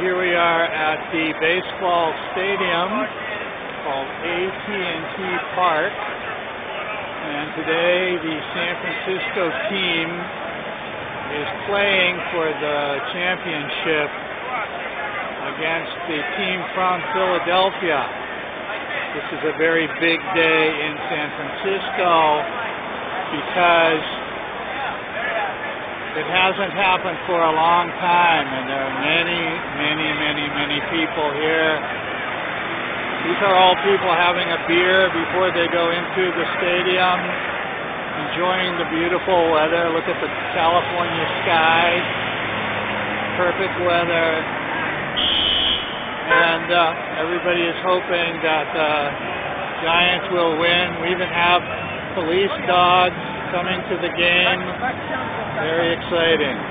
here we are at the baseball stadium called AT&T Park. And today the San Francisco team is playing for the championship against the team from Philadelphia. This is a very big day in San Francisco because it hasn't happened for a long time, and there are many, people here. These are all people having a beer before they go into the stadium, enjoying the beautiful weather. Look at the California skies, perfect weather, and uh, everybody is hoping that the Giants will win. We even have police dogs coming to the game. Very exciting.